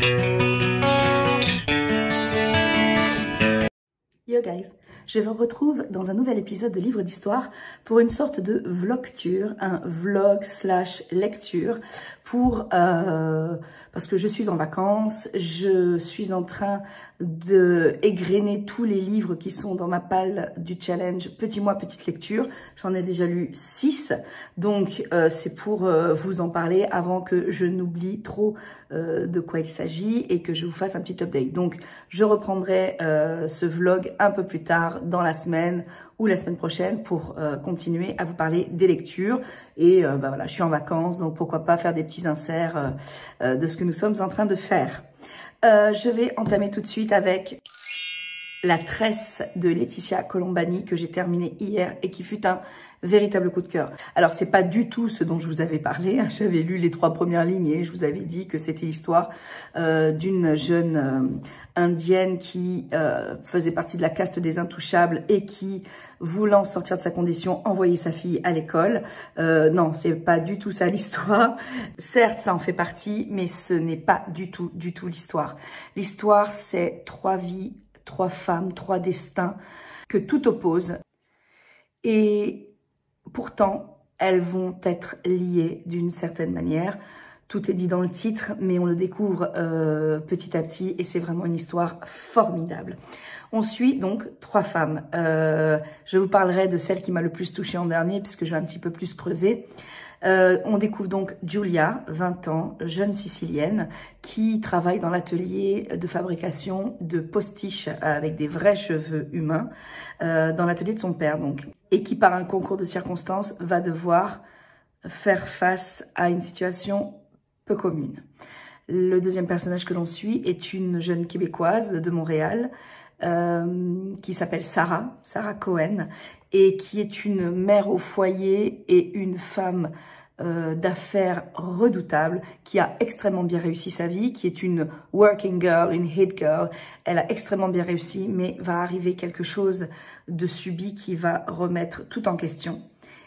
Yo guys, je vous retrouve dans un nouvel épisode de Livre d'Histoire pour une sorte de vlogture, un vlog slash lecture pour euh, parce que je suis en vacances, je suis en train de tous les livres qui sont dans ma palle du challenge Petit mois, petite lecture. J'en ai déjà lu 6, donc euh, c'est pour euh, vous en parler avant que je n'oublie trop euh, de quoi il s'agit et que je vous fasse un petit update. Donc je reprendrai ce vlog un peu plus tard dans la semaine ou la semaine prochaine pour continuer à vous parler des lectures. Et bah voilà, je suis en vacances, donc pourquoi pas faire des petits inserts de ce que nous sommes en train de faire. Euh, je vais entamer tout de suite avec La tresse de Laetitia Colombani que j'ai terminé hier et qui fut un véritable coup de cœur. Alors c'est pas du tout ce dont je vous avais parlé. J'avais lu les trois premières lignes et je vous avais dit que c'était l'histoire euh, d'une jeune euh, indienne qui euh, faisait partie de la caste des intouchables et qui voulant sortir de sa condition, envoyer sa fille à l'école. Euh, non, c'est pas du tout ça l'histoire. Certes, ça en fait partie, mais ce n'est pas du tout, du tout l'histoire. L'histoire, c'est trois vies, trois femmes, trois destins que tout oppose. Et pourtant, elles vont être liées d'une certaine manière. Tout est dit dans le titre, mais on le découvre euh, petit à petit et c'est vraiment une histoire formidable. On suit donc trois femmes. Euh, je vous parlerai de celle qui m'a le plus touchée en dernier puisque je vais un petit peu plus creuser. Euh, on découvre donc Julia, 20 ans, jeune sicilienne, qui travaille dans l'atelier de fabrication de postiches avec des vrais cheveux humains, euh, dans l'atelier de son père donc, et qui par un concours de circonstances va devoir faire face à une situation peu commune. Le deuxième personnage que l'on suit est une jeune québécoise de Montréal euh, qui s'appelle Sarah, Sarah Cohen, et qui est une mère au foyer et une femme euh, d'affaires redoutable, qui a extrêmement bien réussi sa vie, qui est une working girl, une hit girl. Elle a extrêmement bien réussi, mais va arriver quelque chose de subi qui va remettre tout en question.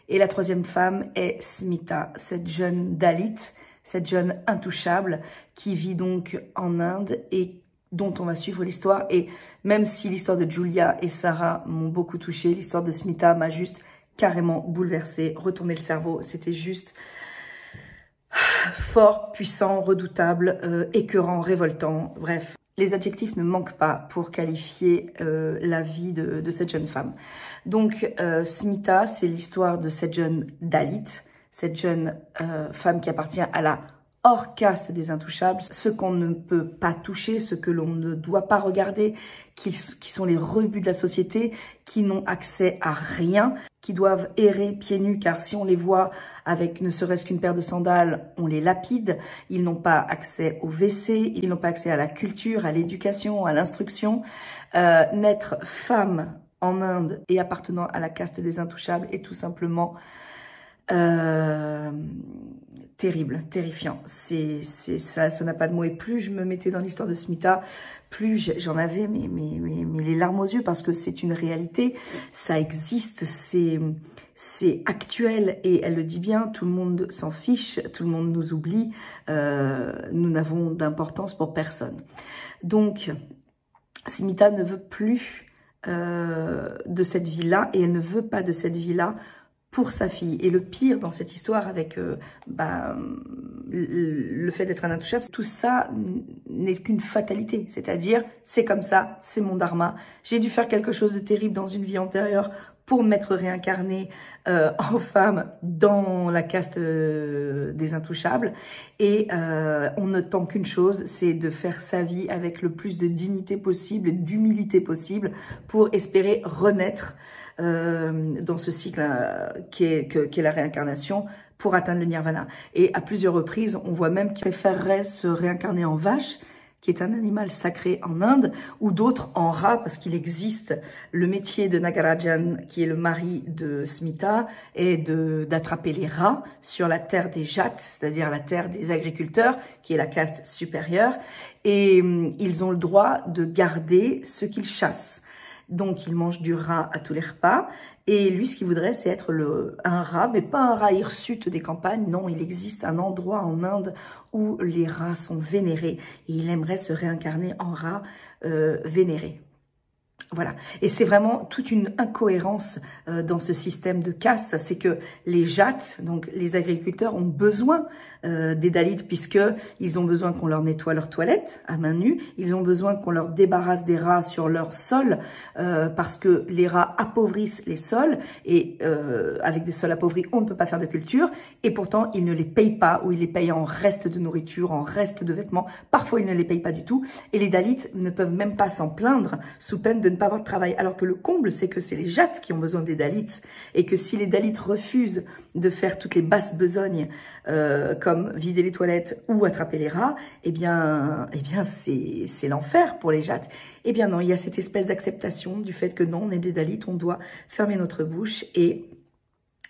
Et la troisième femme est Smita, cette jeune Dalit, cette jeune intouchable qui vit donc en Inde et dont on va suivre l'histoire. Et même si l'histoire de Julia et Sarah m'ont beaucoup touchée, l'histoire de Smita m'a juste carrément bouleversée, retourné le cerveau. C'était juste fort, puissant, redoutable, euh, écœurant, révoltant. Bref, les adjectifs ne manquent pas pour qualifier euh, la vie de, de, cette jeune femme. Donc, euh, Smita, c'est l'histoire de cette jeune Dalit, cette jeune euh, femme qui appartient à la hors caste des intouchables, ce qu'on ne peut pas toucher, ce que l'on ne doit pas regarder, qui, sont les rebuts de la société, qui n'ont accès à rien, qui doivent errer pieds nus, car si on les voit avec ne serait-ce qu'une paire de sandales, on les lapide. Ils n'ont pas accès au WC, ils n'ont pas accès à la culture, à l'éducation, à l'instruction. Euh, naître femme en Inde et appartenant à la caste des intouchables est tout simplement euh, terrible, terrifiant. C'est, ça, ça n'a pas de mots. Et plus je me mettais dans l'histoire de Smita, plus j'en avais mais, mais, mais, mais, les larmes aux yeux parce que c'est une réalité, ça existe, c'est c'est actuel et elle le dit bien, tout le monde s'en fiche, tout le monde nous oublie, euh, nous n'avons d'importance pour personne. Donc, Smita ne veut plus euh, de cette vie-là et elle ne veut pas de cette vie-là pour sa fille. Et le pire dans cette histoire avec euh, bah, le fait d'être un intouchable, tout ça n'est qu'une fatalité. C'est-à-dire, c'est comme ça, c'est mon dharma. J'ai dû faire quelque chose de terrible dans une vie antérieure pour m'être réincarnée euh, en femme dans la caste euh, des intouchables. Et euh, on ne tend qu'une chose, c'est de faire sa vie avec le plus de dignité possible, d'humilité possible, pour espérer renaître euh, dans ce cycle euh, qui, est, que, la réincarnation pour atteindre le nirvana. Et à plusieurs reprises, on voit même qu'il préférerait se réincarner en vache, qui est un animal sacré en Inde, ou d'autres en rat, parce qu'il existe le métier de Nagarajan, qui est le mari de Smita, et d'attraper les rats sur la terre des jattes, c'est-à-dire la terre des agriculteurs, qui est la caste supérieure, et hum, ils ont le droit de garder ce qu'ils chassent. Donc il mange du rat à tous les repas. Et lui, ce qu'il voudrait, c'est être le, un rat, mais pas un rat hirsute des campagnes. Non, il existe un endroit en Inde où les rats sont vénérés. Et il aimerait se réincarner en rat euh, vénéré. Voilà. Et c'est vraiment toute une incohérence euh, dans ce système de caste. C'est que les jattes, donc les agriculteurs, ont besoin euh, des Dalits puisque ils ont besoin qu'on leur nettoie leurs toilettes à main nue. Ils ont besoin qu'on leur débarrasse des rats sur leur sol euh, parce que les rats appauvrissent les sols et avec des sols appauvris, on ne peut pas faire de culture. Et pourtant, ils ne les payent pas ou ils les payent en reste de nourriture, en reste de vêtements. Parfois, ils ne les payent pas du tout. Et les Dalits ne peuvent même pas s'en plaindre sous peine de ne avoir de travail. Alors que le comble, c'est que c'est les jattes qui ont besoin des Dalits et que si les Dalits refusent de faire toutes les basses besognes euh, comme vider les toilettes ou attraper les rats, eh bien, eh bien c'est l'enfer pour les jattes. Eh bien non, il y a cette espèce d'acceptation du fait que non, on est des Dalits, on doit fermer notre bouche et,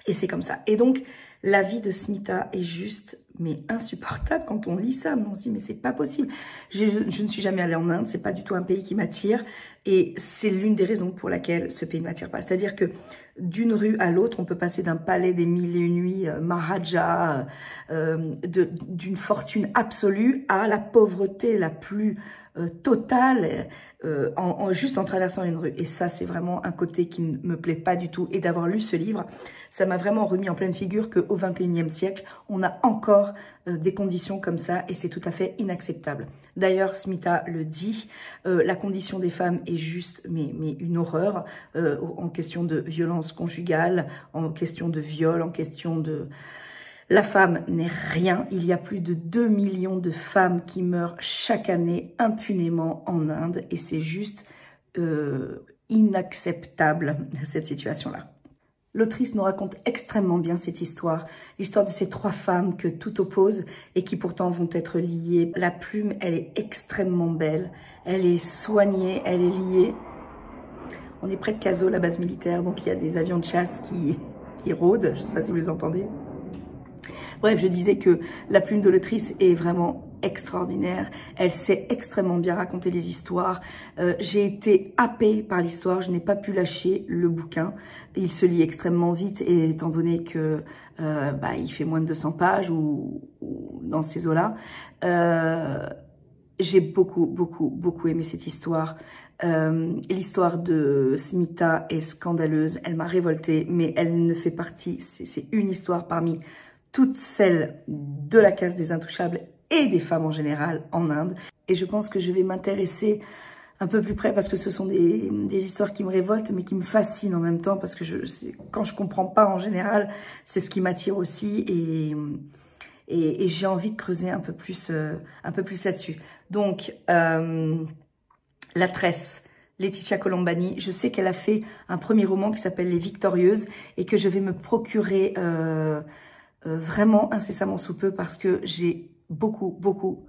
et c'est comme ça. Et donc, la vie de Smita est juste, mais insupportable quand on lit ça. On se dit, mais c'est pas possible. Je, ne suis jamais allée en Inde, c'est pas du tout un pays qui m'attire. Et c'est l'une des raisons pour laquelle ce pays ne m'attire pas. C'est-à-dire que d'une rue à l'autre, on peut passer d'un palais des mille et une nuits, euh, Maharaja, euh, d'une fortune absolue, à la pauvreté la plus euh, totale, euh, en, juste en traversant une rue. Et ça, c'est vraiment un côté qui ne me plaît pas du tout. Et d'avoir lu ce livre, ça m'a vraiment remis en pleine figure qu'au XXIe siècle, on a encore euh, des conditions comme ça et c'est tout à fait inacceptable. D'ailleurs, Smita le dit, euh, la condition des femmes est juste, mais, mais une horreur, en question de violence conjugale, en question de viol, en question de la femme n'est rien. Il y a plus de 2 millions de femmes qui meurent chaque année impunément en Inde et c'est juste euh, inacceptable cette situation-là. L'autrice nous raconte extrêmement bien cette histoire, l'histoire de ces trois femmes que tout oppose et qui pourtant vont être liées. La plume, elle est extrêmement belle, elle est soignée, elle est liée. On est près de Caso, la base militaire, donc il y a des avions de chasse qui, qui rôdent, je ne sais pas si vous les entendez. Bref, je disais que la plume de l'autrice est vraiment extraordinaire. Elle sait extrêmement bien raconter les histoires. Euh, j'ai été happée par l'histoire. Je n'ai pas pu lâcher le bouquin. Il se lit extrêmement vite et étant donné que euh, bah, il fait moins de 200 pages ou, dans ces eaux-là, euh, j'ai beaucoup, beaucoup, beaucoup aimé cette histoire. L'histoire de Smita est scandaleuse. Elle m'a révoltée, mais elle ne fait partie. C'est une histoire parmi toutes celles de la case des intouchables et des femmes en général en Inde. Et je pense que je vais m'intéresser un peu plus près parce que ce sont des, histoires qui me révoltent mais qui me fascinent en même temps parce que je, quand je comprends pas en général, c'est ce qui m'attire aussi et, et, j'ai envie de creuser un peu plus, euh, un peu plus là-dessus. Donc, euh, la tresse, Laetitia Colombani, je sais qu'elle a fait un premier roman qui s'appelle Les Victorieuses et que je vais me procurer... Euh, euh, vraiment incessamment sous peu parce que j'ai beaucoup, beaucoup,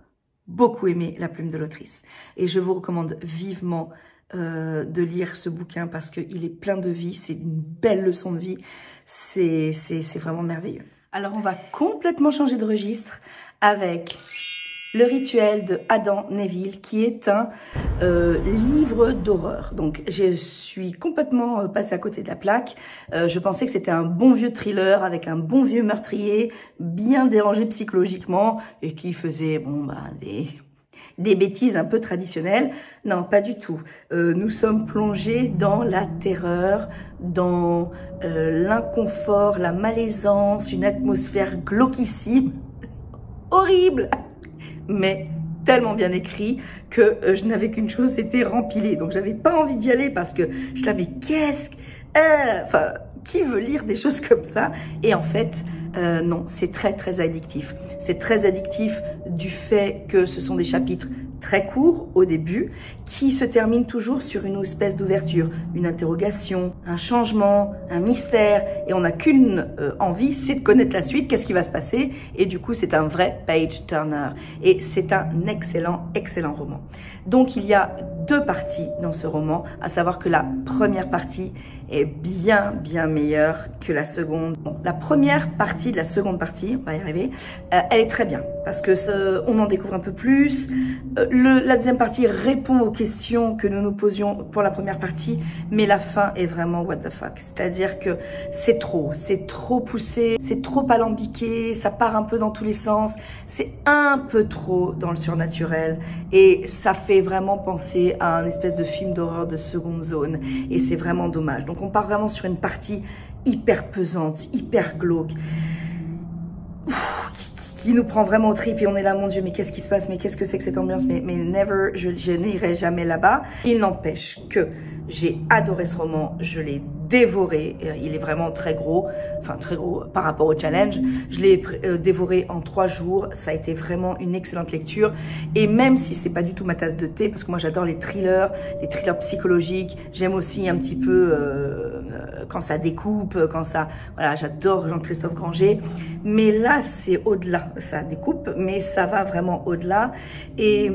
beaucoup aimé La plume de l'autrice. Et je vous recommande vivement euh, de lire ce bouquin parce qu'il est plein de vie, c'est une belle leçon de vie, c'est vraiment merveilleux. Alors on va complètement changer de registre avec le rituel de Adam Neville, qui est un euh, livre d'horreur. Donc, je suis complètement euh, passée à côté de la plaque. Euh, je pensais que c'était un bon vieux thriller avec un bon vieux meurtrier, bien dérangé psychologiquement et qui faisait bon bah des des bêtises un peu traditionnelles. Non, pas du tout. nous sommes plongés dans la terreur, dans l'inconfort, la malaisance, une atmosphère glauquissime, horrible mais tellement bien écrit que euh, je n'avais qu'une chose, c'était rempiler. Donc j'avais pas envie d'y aller parce que je l'avais qu'est-ce euh, enfin qui veut lire des choses comme ça? Et en fait, euh, non, c'est très très addictif. C'est très addictif du fait que ce sont des chapitres très court au début, qui se termine toujours sur une espèce d'ouverture, une interrogation, un changement, un mystère, et on n'a qu'une euh, envie, c'est de connaître la suite, qu'est-ce qui va se passer, et du coup c'est un vrai page turner, et c'est un excellent, excellent roman. Donc il y a deux parties dans ce roman, à savoir que la première partie est bien, bien meilleure que la seconde. La première partie de la seconde partie, on va y arriver, euh, elle est très bien, parce que on en découvre un peu plus. Euh, la deuxième partie répond aux questions que nous nous posions pour la première partie, mais la fin est vraiment what the fuck. C'est-à-dire que c'est trop, c'est trop poussé, c'est trop alambiqué, ça part un peu dans tous les sens, c'est un peu trop dans le surnaturel et ça fait vraiment penser à un espèce de film d'horreur de seconde zone et c'est vraiment dommage. Donc on part vraiment sur une partie hyper pesante, hyper glauque qui nous prend vraiment au trip et on est là, mon Dieu, mais qu'est-ce qui se passe, mais qu'est-ce que c'est que cette ambiance, mais, never, je, je n'irai jamais là-bas. Il n'empêche que j'ai adoré ce roman, je l'ai dévoré, euh, il est vraiment très gros, enfin très gros par rapport au challenge. Je l'ai euh, dévoré en trois jours, ça a été vraiment une excellente lecture. Et même si c'est pas du tout ma tasse de thé, parce que moi j'adore les thrillers, les thrillers psychologiques, j'aime aussi un petit peu euh, quand ça découpe, quand ça, voilà, j'adore Jean-Christophe Granger. Mais là c'est au-delà, ça découpe, mais ça va vraiment au-delà. Et,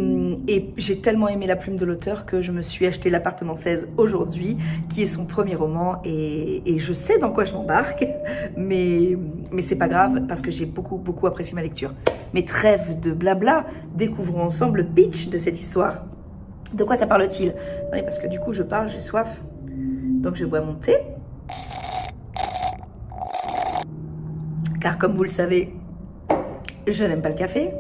et j'ai tellement aimé la plume de l'auteur que je me suis acheté l'appartement 16 aujourd'hui, qui est son premier roman, et, je sais dans quoi je m'embarque, mais, mais c'est pas grave, parce que j'ai beaucoup, beaucoup apprécié ma lecture. Mais trêve de blabla, découvrons ensemble le pitch de cette histoire. De quoi ça parle-t-il? Oui, parce que du coup, je parle, j'ai soif, donc je bois mon thé. Car comme vous le savez, je n'aime pas le café.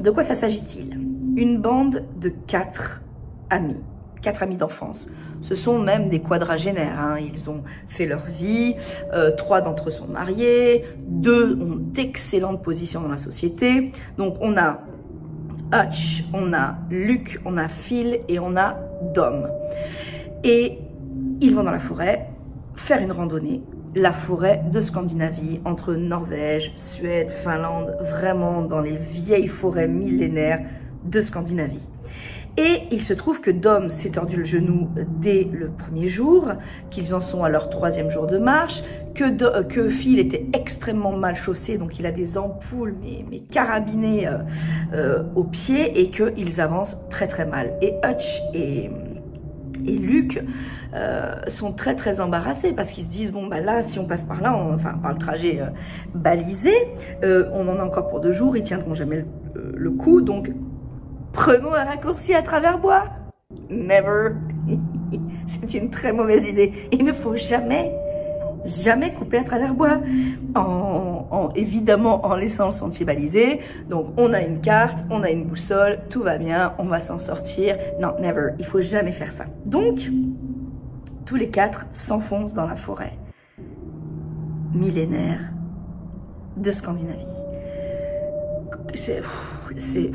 De quoi ça s'agit-il? Une bande de quatre amis quatre amis d'enfance. Ce sont même des quadragénaires. Hein. Ils ont fait leur vie. Euh, trois d'entre eux sont mariés. Deux ont d'excellentes positions dans la société. Donc on a Hutch, on a Luc, on a Phil et on a Dom. Et ils vont dans la forêt faire une randonnée. La forêt de Scandinavie, entre Norvège, Suède, Finlande, vraiment dans les vieilles forêts millénaires de Scandinavie. Et il se trouve que Dom s'est tordu le genou dès le premier jour, qu'ils en sont à leur troisième jour de marche, que, euh, Phil était extrêmement mal chaussé, donc il a des ampoules mais, carabinées euh, euh, aux pieds et qu'ils avancent très très mal. Et Hutch et, et Luc euh, sont très très embarrassés parce qu'ils se disent bon bah là si on passe par là, enfin par le trajet balisé, on en a encore pour deux jours, ils tiendront jamais le, le coup, donc Prenons un raccourci à travers bois. Never. C'est une très mauvaise idée. Il ne faut jamais, jamais couper à travers bois. En, évidemment, en laissant le sentier balisé. Donc, on a une carte, on a une boussole, tout va bien, on va s'en sortir. Non, never. Il faut jamais faire ça. Donc, tous les quatre s'enfoncent dans la forêt millénaire de Scandinavie. C'est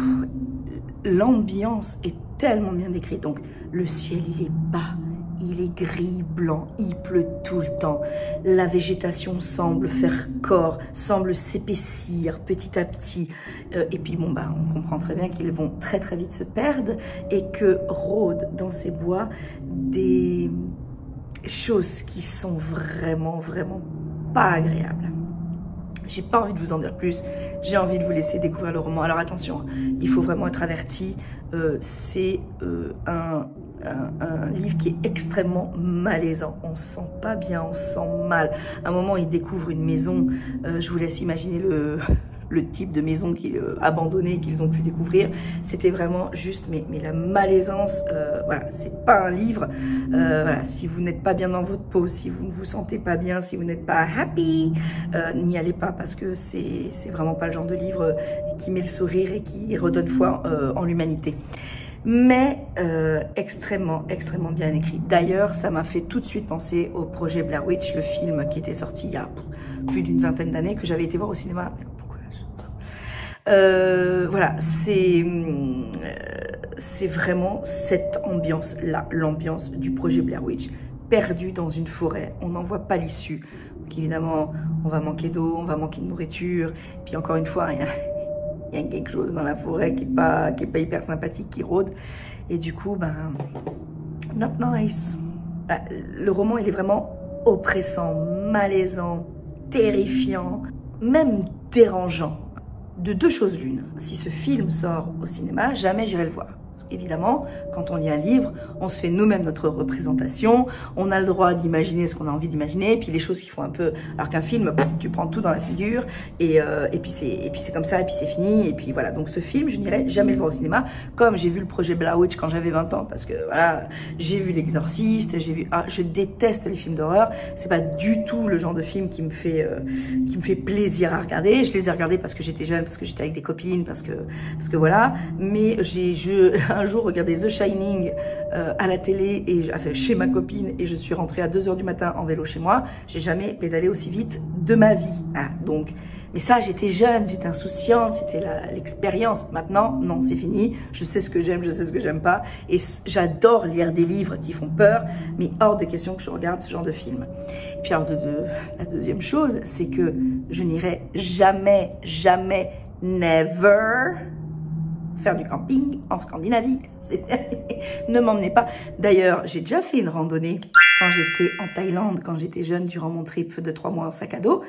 l'ambiance est tellement bien décrite. Donc, le ciel, il est bas, il est gris, blanc, il pleut tout le temps. La végétation semble faire corps, semble s'épaissir petit à petit. Euh, et puis, bon, bah, on comprend très bien qu'ils vont très, très vite se perdre et que rôdent dans ces bois des choses qui sont vraiment, vraiment pas agréables. J'ai pas envie de vous en dire plus, j'ai envie de vous laisser découvrir le roman. Alors attention, il faut vraiment être averti, euh, c'est euh, un, livre qui est extrêmement malaisant. On se sent pas bien, on se sent mal. À un moment, il découvre une maison, euh, je vous laisse imaginer le, le type de maison qui, euh, abandonnée qu'ils ont pu découvrir. C'était vraiment juste, mais, la malaisance, euh, voilà, c'est pas un livre. Euh, voilà, si vous n'êtes pas bien dans votre peau, si vous ne vous sentez pas bien, si vous n'êtes pas happy, euh, n'y allez pas parce que c'est vraiment pas le genre de livre qui met le sourire et qui redonne foi en l'humanité mais extrêmement, extrêmement bien écrit. D'ailleurs, ça m'a fait tout de suite penser au projet Blair Witch, le film qui était sorti il y a plus d'une vingtaine d'années, que j'avais été voir au cinéma. Euh, voilà, c'est euh, c'est vraiment cette ambiance-là, l'ambiance du projet Blair Witch, perdu dans une forêt. On n'en voit pas l'issue. Évidemment, on va manquer d'eau, on va manquer de nourriture. Puis encore une fois, il y a, quelque chose dans la forêt qui est pas, qui pas hyper sympathique, qui rôde. Et du coup, ben, not nice. Ah, le roman, il est vraiment oppressant, malaisant, terrifiant, même dérangeant de deux choses l'une. Si ce film sort au cinéma, jamais j'irai le voir. Évidemment, quand on lit un livre, on se fait nous-mêmes notre représentation, on a le droit d'imaginer ce qu'on a envie d'imaginer, puis les choses qui font un peu... Alors qu'un film, tu prends tout dans la figure, et, euh, et puis c'est comme ça, et puis c'est fini, et puis voilà. Donc ce film, je n'irai jamais le voir au cinéma, comme j'ai vu le projet Blair Witch quand j'avais 20 ans, parce que voilà, j'ai vu L'Exorciste, j'ai vu... Ah, je déteste les films d'horreur, c'est pas du tout le genre de film qui me fait, euh, qui me fait plaisir à regarder. Je les ai regardés parce que j'étais jeune, parce que j'étais avec des copines, parce que, parce que voilà, mais j'ai... Je, un jour regardé The Shining euh, à la télé et chez ma copine et je suis rentrée à 2h du matin en vélo chez moi. J'ai jamais pédalé aussi vite de ma vie. donc, mais ça, j'étais jeune, j'étais insouciante, c'était l'expérience. Maintenant, non, c'est fini. Je sais ce que j'aime, je sais ce que j'aime pas. Et j'adore lire des livres qui font peur, mais hors de question que je regarde ce genre de film. Et puis alors, de, la deuxième chose, c'est que je n'irai jamais, jamais, never faire du camping en Scandinavie. ne m'emmenez pas. D'ailleurs, j'ai déjà fait une randonnée quand j'étais en Thaïlande, quand j'étais jeune, durant mon trip de trois mois en sac à dos.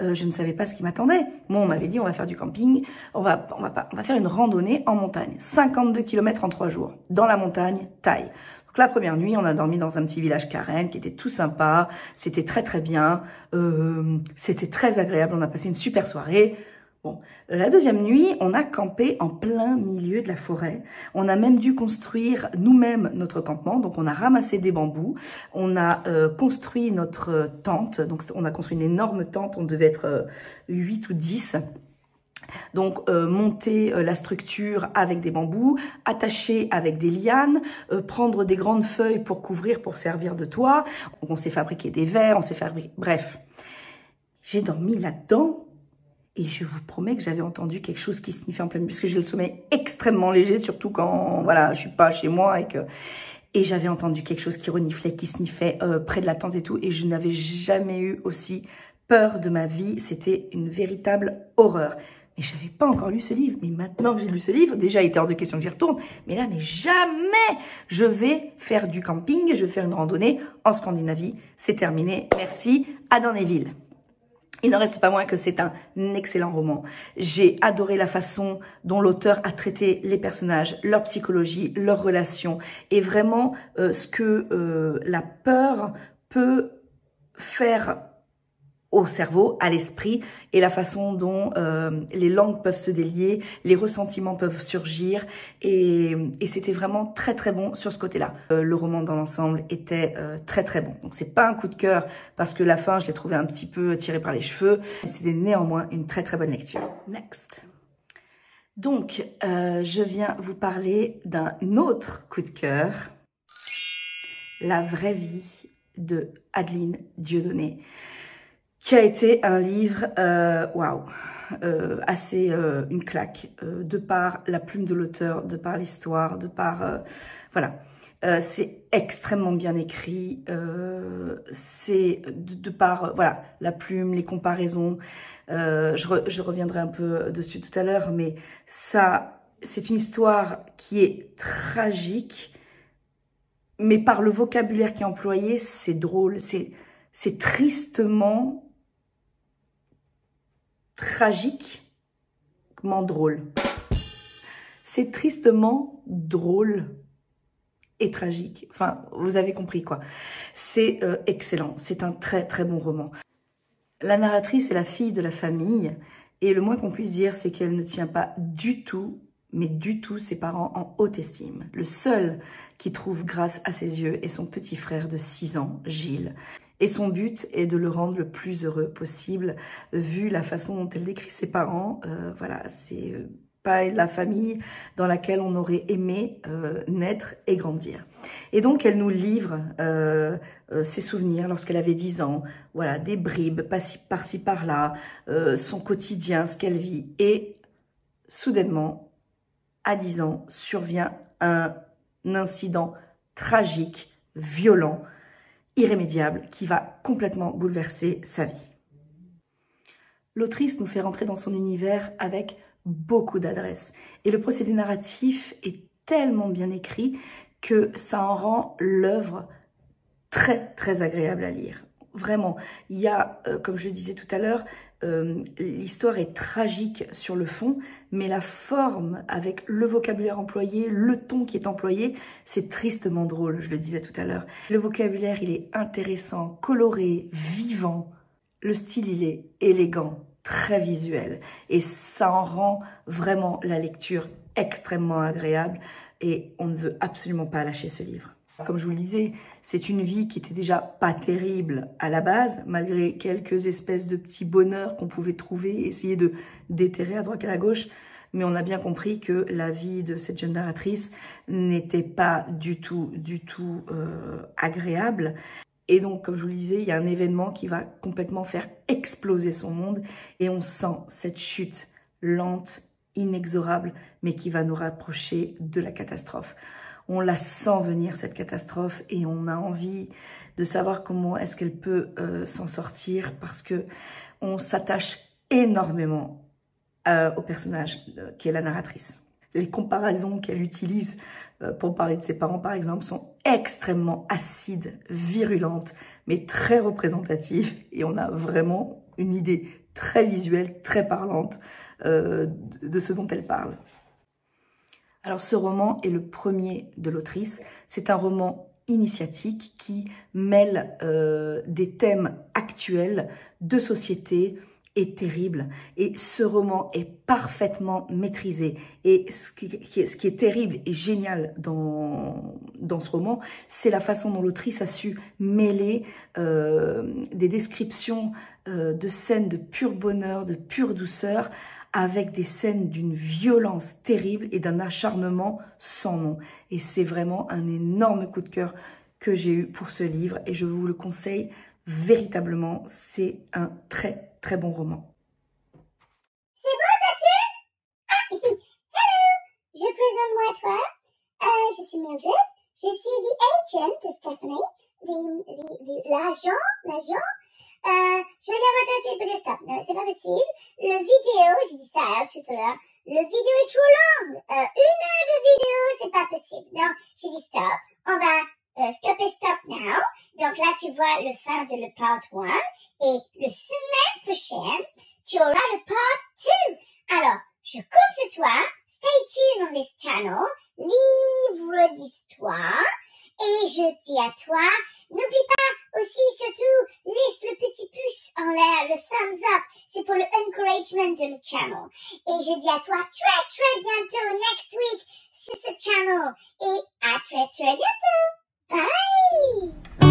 Euh, je ne savais pas ce qui m'attendait. Moi, on m'avait dit, on va faire du camping, on va, on va, pas, on va faire une randonnée en montagne. 52 km en trois jours, dans la montagne, Thaï. Donc la première nuit, on a dormi dans un petit village Karen qui était tout sympa, c'était très très bien, euh, c'était très agréable, on a passé une super soirée. Bon, la deuxième nuit, on a campé en plein milieu de la forêt. On a même dû construire nous-mêmes notre campement. Donc, on a ramassé des bambous. On a euh, construit notre tente. Donc, on a construit une énorme tente. On devait être euh, 8 ou 10. Donc, euh, monter euh, la structure avec des bambous, attacher avec des lianes, prendre des grandes feuilles pour couvrir, pour servir de toit. On s'est fabriqué des verres, on s'est fabriqué... Bref, j'ai dormi là-dedans et je vous promets que j'avais entendu quelque chose qui sniffait en pleine parce que j'ai le sommeil extrêmement léger, surtout quand voilà, je suis pas chez moi et que et j'avais entendu quelque chose qui reniflait, qui sniffait euh, près de la tente et tout, et je n'avais jamais eu aussi peur de ma vie. C'était une véritable horreur. Mais je n'avais pas encore lu ce livre. Mais maintenant que j'ai lu ce livre, déjà il était hors de question que j'y retourne. Mais là, mais jamais je vais faire du camping, je vais faire une randonnée en Scandinavie. C'est terminé. Merci. À. Il n'en reste pas moins que c'est un excellent roman. J'ai adoré la façon dont l'auteur a traité les personnages, leur psychologie, leurs relations et vraiment euh, ce que euh, la peur peut faire au cerveau, à l'esprit, et la façon dont euh, les langues peuvent se délier, les ressentiments peuvent surgir, et, et c'était vraiment très très bon sur ce côté-là. Euh, le roman dans l'ensemble était euh, très très bon. Donc c'est pas un coup de cœur, parce que la fin, je l'ai trouvé un petit peu tirée par les cheveux, c'était néanmoins une très très bonne lecture. Next donc, je viens vous parler d'un autre coup de cœur, La vraie vie de Adeline Dieudonné qui a été un livre, euh, waouh, euh, assez euh, une claque, de par la plume de l'auteur, de par l'histoire, de par... voilà. c'est extrêmement bien écrit, c'est de, par voilà la plume, les comparaisons. Je, je, reviendrai un peu dessus tout à l'heure, mais ça, c'est une histoire qui est tragique, mais par le vocabulaire qui est employé, c'est drôle, c'est tristement tragiquement drôle. C'est tristement drôle et tragique. Enfin, vous avez compris quoi. C'est euh, excellent. C'est un très très bon roman. La narratrice est la fille de la famille et le moins qu'on puisse dire, c'est qu'elle ne tient pas du tout, mais du tout ses parents en haute estime. Le seul qui trouve grâce à ses yeux est son petit frère de 6 ans, Gilles. Et son but est de le rendre le plus heureux possible, vu la façon dont elle décrit ses parents. Euh, voilà, c'est euh, pas la famille dans laquelle on aurait aimé euh, naître et grandir. Et donc, elle nous livre ses souvenirs lorsqu'elle avait 10 ans, voilà, des bribes par-ci par-là, son quotidien, ce qu'elle vit. Et soudainement, à 10 ans, survient un incident tragique, violent, irrémédiable qui va complètement bouleverser sa vie. L'autrice nous fait rentrer dans son univers avec beaucoup d'adresse. Et le procédé narratif est tellement bien écrit que ça en rend l'œuvre très très agréable à lire. Vraiment. Il y a, euh, comme je le disais tout à l'heure, euh, l'histoire est tragique sur le fond, mais la forme, avec le vocabulaire employé, le ton qui est employé, c'est tristement drôle, je le disais tout à l'heure. Le vocabulaire, il est intéressant, coloré, vivant. Le style, il est élégant, très visuel. Et ça en rend vraiment la lecture extrêmement agréable. Et on ne veut absolument pas lâcher ce livre. Comme je vous le disais, c'est une vie qui était déjà pas terrible à la base, malgré quelques espèces de petits bonheurs qu'on pouvait trouver, essayer de déterrer à droite et à gauche. Mais on a bien compris que la vie de cette jeune narratrice n'était pas du tout, du tout euh, agréable. Et donc, comme je vous le disais, il y a un événement qui va complètement faire exploser son monde. Et on sent cette chute lente, inexorable, mais qui va nous rapprocher de la catastrophe on la sent venir cette catastrophe et on a envie de savoir comment est-ce qu'elle peut euh, s'en sortir parce que on s'attache énormément euh, au personnage euh, qui est la narratrice. Les comparaisons qu'elle utilise pour parler de ses parents, par exemple, sont extrêmement acides, virulentes, mais très représentatives. Et on a vraiment une idée très visuelle, très parlante de ce dont elle parle. Alors ce roman est le premier de l'autrice. C'est un roman initiatique qui mêle euh, des thèmes actuels de société et terribles. Et ce roman est parfaitement maîtrisé. Et ce qui, est, terrible et génial dans, dans ce roman, c'est la façon dont l'autrice a su mêler euh, des descriptions euh, de scènes de pur bonheur, de pure douceur, avec des scènes d'une violence terrible et d'un acharnement sans nom. Et c'est vraiment un énorme coup de cœur que j'ai eu pour ce livre et je vous le conseille véritablement. C'est un très très bon roman. C'est bon, ça Ah, hello Je présente-moi à toi. Euh, je suis Mildred. Je suis the agent de Stephanie, l'agent, l'agent euh, je dire votre tu peux stop. Non, c'est pas possible. Le vidéo, j'ai dit ça tout à l'heure. Le vidéo est trop long. Euh, une heure de vidéo, c'est pas possible. Donc, j'ai dit stop. On va euh, stopper stop now. Donc là, tu vois le fin de le part 1. Et le semaine prochaine, tu auras le part 2. Alors, je compte sur toi. Stay tuned on this channel. Livre d'histoire. Et je dis à toi, n'oublie pas aussi, surtout, laisse le petit pouce en l'air, le thumbs up. C'est pour le encouragement de le channel. Et je dis à toi très très bientôt, next week, sur ce channel. Et à très très bientôt. Bye!